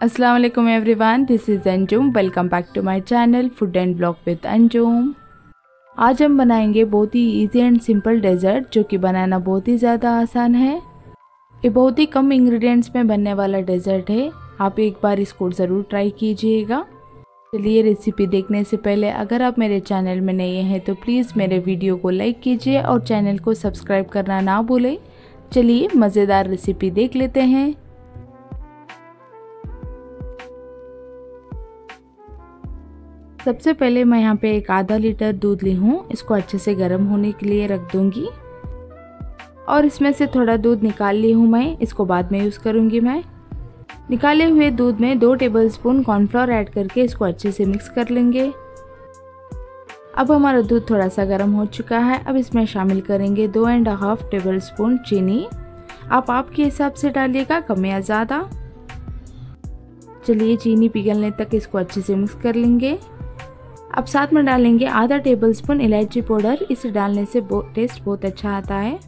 अस्सलाम वालेकुम everyone this is Anjum welcome back to my channel food and blog with Anjum आज हम बनाएँगे बहुत ही इजी एंड सिंपल डेजर्ट जो कि बनाना बहुत ही ज़्यादा आसान है। ये बहुत ही कम इंग्रेडिएंट्स में बनने वाला डेजर्ट है। आप एक बार इसको ज़रूर ट्राई कीजिएगा। चलिए रेसिपी देखने से पहले, अगर आप मेरे चैनल में नए हैं तो प्लीज़ मेरे वीडियो को लाइक कीजिए और चैनल को सब्सक्राइब करना ना भूलें। चलिए मज़ेदार रेसिपी देख लेते हैं। सबसे पहले मैं यहाँ पे एक आधा लीटर दूध ली हूँ। इसको अच्छे से गर्म होने के लिए रख दूँगी। और इसमें से थोड़ा दूध निकाल ली हूँ मैं। इसको बाद में यूज़ करूँगी मैं। निकाले हुए दूध में दो टेबलस्पून कॉर्नफ्लोर ऐड करके इसको अच्छे से मिक्स कर लेंगे। अब हमारा दूध थोड़ा सा गर्म हो चुका है। अब इसमें शामिल करेंगे दो एंड हाफ़ टेबल स्पून चीनी। आप आपके हिसाब से डालिएगा, कम या ज़्यादा। चलिए, चीनी पिघलने तक इसको अच्छे से मिक्स कर लेंगे। अब साथ में डालेंगे आधा टेबलस्पून इलायची पाउडर। इसे डालने से टेस्ट बहुत अच्छा आता है।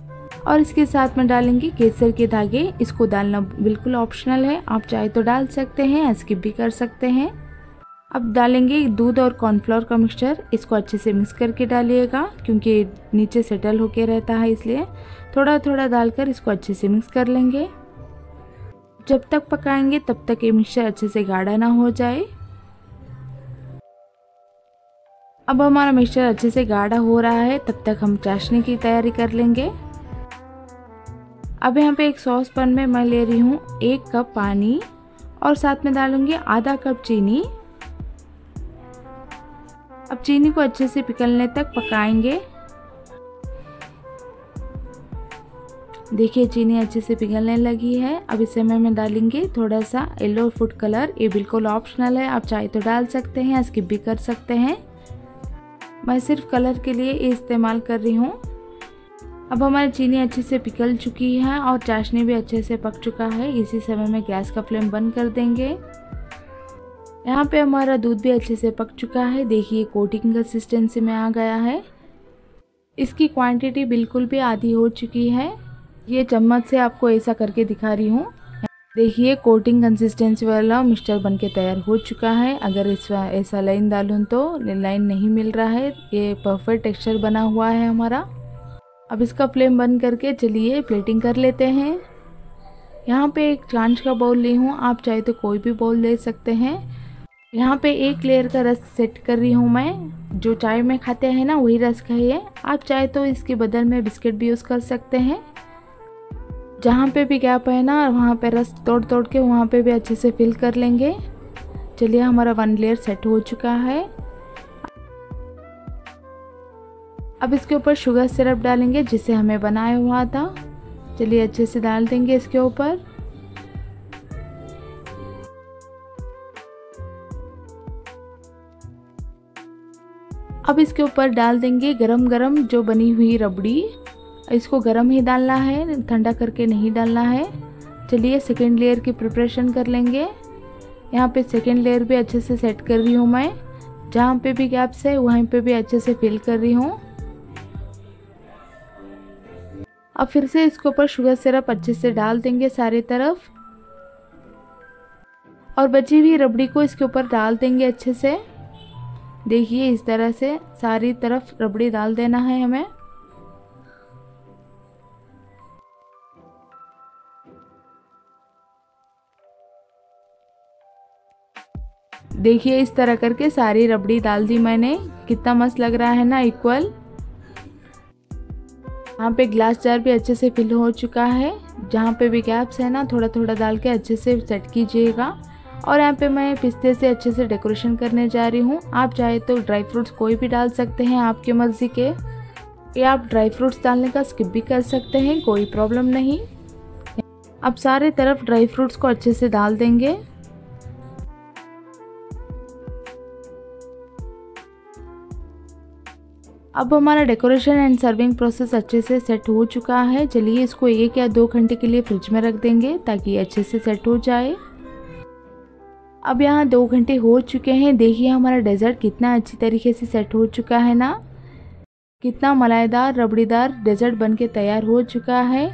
और इसके साथ में डालेंगे केसर के धागे। इसको डालना बिल्कुल ऑप्शनल है। आप चाहे तो डाल सकते हैं स्किप भी कर सकते हैं। अब डालेंगे दूध और कॉर्नफ्लोर का मिक्सचर इसको अच्छे से मिक्स करके डालिएगा, क्योंकि नीचे सेटल होके रहता है इसलिए। थोड़ा थोड़ा डालकर इसको अच्छे से मिक्स कर लेंगे। जब तक पकाएँगे, तब तक ये मिक्सचर अच्छे से गाढ़ा ना हो जाए। अब हमारा मिक्सचर अच्छे से गाढ़ा हो रहा है, तब तक हम चाशनी की तैयारी कर लेंगे। अब यहाँ पे एक सॉस पैन में मैं ले रही हूँ एक कप पानी और साथ में डालूँगी आधा कप चीनी। अब चीनी को अच्छे से पिघलने तक पकाएँगे। देखिए, चीनी अच्छे से पिघलने लगी है। अब इस समय में डालेंगे थोड़ा सा येलो फ़ूड कलर ये बिल्कुल ऑप्शनल है, आप चाहे तो डाल सकते हैं या स्किप भी कर सकते हैं। मैं सिर्फ़ कलर के लिए ये इस्तेमाल कर रही हूँ। अब हमारी चीनी अच्छे से पिघल चुकी है और चाशनी भी अच्छे से पक चुका है। इसी समय में गैस का फ्लेम बंद कर देंगे। यहाँ पे हमारा दूध भी अच्छे से पक चुका है। देखिए, कोटिंग कंसिस्टेंसी में आ गया है। इसकी क्वांटिटी बिल्कुल भी आधी हो चुकी है। ये चम्मच से आपको ऐसा करके दिखा रही हूँ। देखिए कोटिंग कंसिस्टेंसी वाला मिक्सचर बन के तैयार हो चुका है। अगर इस ऐसा लाइन डालूँ तो लाइन नहीं मिल रहा है। ये परफेक्ट टेक्सचर बना हुआ है हमारा। अब इसका फ्लेम बंद करके चलिए प्लेटिंग कर लेते हैं। यहाँ पे एक चांच का बाउल ली हूँ। आप चाहे तो कोई भी बाउल ले सकते हैं। यहाँ पे एक लेयर का रस सेट कर रही हूँ मैं। जो चाय में खाते हैं ना, वही रस का है आप चाहे तो इसके बदल में बिस्किट भी यूज़ कर सकते हैं। जहाँ पे भी गैप है ना, वहाँ पे रस तोड़ तोड़ के वहाँ पे भी अच्छे से फिल कर लेंगे। चलिए, हमारा वन लेयर सेट हो चुका है। अब इसके ऊपर शुगर सिरप डालेंगे, जिसे हमें बनाया हुआ था। चलिए, अच्छे से डाल देंगे इसके ऊपर। अब इसके ऊपर डाल देंगे गरम गरम जो बनी हुई रबड़ी। इसको गरम ही डालना है, ठंडा करके नहीं डालना है। चलिए सेकेंड लेयर की प्रिपरेशन कर लेंगे। यहाँ पे सेकेंड लेयर भी अच्छे से सेट कर रही हूँ मैं। जहाँ पे भी गैप्स है, वहीं पे भी अच्छे से फिल कर रही हूँ। अब फिर से इसके ऊपर शुगर सिरप अच्छे से डाल देंगे सारे तरफ़। और बची हुई रबड़ी को इसके ऊपर डाल देंगे अच्छे से। देखिए इस तरह से सारी तरफ़ रबड़ी डाल देना है हमें। देखिए इस तरह करके सारी रबड़ी डाल दी मैंने। कितना मस्त लग रहा है ना इक्वल यहाँ पे ग्लास जार भी अच्छे से फिल हो चुका है। जहाँ पे भी गैप्स है ना थोड़ा थोड़ा डाल के अच्छे से सेट कीजिएगा। और यहाँ पे मैं पिस्ते से अच्छे से डेकोरेशन करने जा रही हूँ। आप चाहे तो ड्राई फ्रूट्स कोई भी डाल सकते हैं आपकी मर्ज़ी के। या आप ड्राई फ्रूट्स डालने का स्किप भी कर सकते हैं, कोई प्रॉब्लम नहीं। अब सारे तरफ़ ड्राई फ्रूट्स को अच्छे से डाल देंगे। अब हमारा डेकोरेशन एंड सर्विंग प्रोसेस अच्छे से सेट हो चुका है। चलिए इसको एक या दो घंटे के लिए फ्रिज में रख देंगे ताकि अच्छे से सेट हो जाए। अब यहाँ दो घंटे हो चुके हैं। देखिए हमारा डेजर्ट कितना अच्छी तरीके से सेट हो चुका है ना। कितना मलाईदार, रबड़ीदार डेजर्ट बन के तैयार हो चुका है।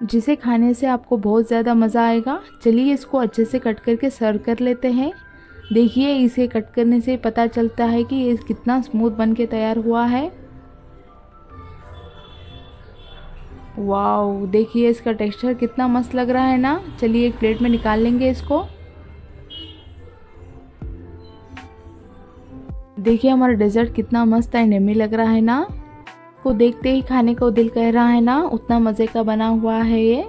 जिसे खाने से आपको बहुत ज़्यादा मज़ा आएगा। चलिए इसको अच्छे से कट करके सर्व कर लेते हैं। देखिए, इसे कट करने से पता चलता है कि ये कितना स्मूथ बन के तैयार हुआ है। वाओ देखिए, इसका टेक्सचर कितना मस्त लग रहा है ना। चलिए, एक प्लेट में निकाल लेंगे इसको। देखिए, हमारा डेजर्ट कितना मस्त एंड एमी लग रहा है ना। को देखते ही खाने को दिल कह रहा है ना, उतना मज़े का बना हुआ है ये।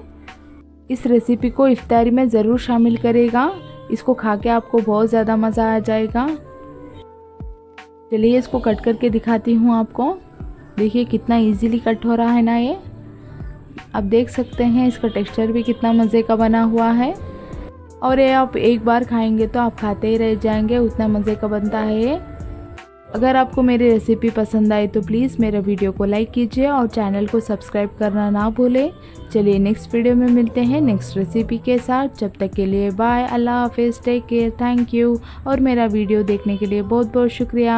इस रेसिपी को इफ्तारी में ज़रूर शामिल करेगा। इसको खा के आपको बहुत ज़्यादा मज़ा आ जाएगा। चलिए इसको कट करके दिखाती हूँ आपको। देखिए कितना इजीली कट हो रहा है ना ये। आप देख सकते हैं इसका टेक्सचर भी कितना मज़े का बना हुआ है। और ये आप एक बार खाएँगे तो आप खाते ही रह जाएँगे, उतना मज़े का बनता है ये। अगर आपको मेरी रेसिपी पसंद आई तो प्लीज़ मेरे वीडियो को लाइक कीजिए और चैनल को सब्सक्राइब करना ना भूलें। चलिए नेक्स्ट वीडियो में मिलते हैं नेक्स्ट रेसिपी के साथ। जब तक के लिए बाय अल्लाह हाफिज़ टेक केयर थैंक यू और मेरा वीडियो देखने के लिए बहुत बहुत शुक्रिया।